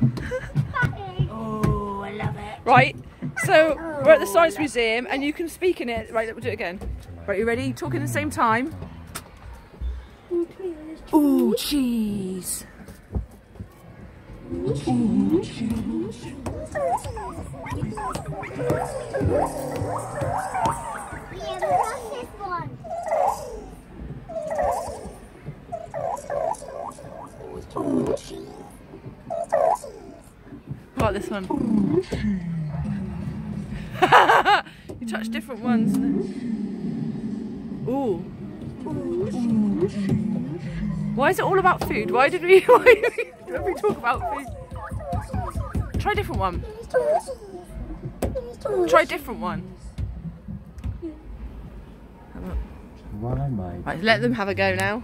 Right. So we're at the Science oh, Museum and you can speak in it. Right, we'll do it again. Right, you ready? Talk at the same time. Ooh, cheese. Ooh, cheese. What this one? you touch different ones. Ooh. Why is it all about food? Why did we, why did we talk about food? Try a different one. Try a different one. Right, let them have a go now.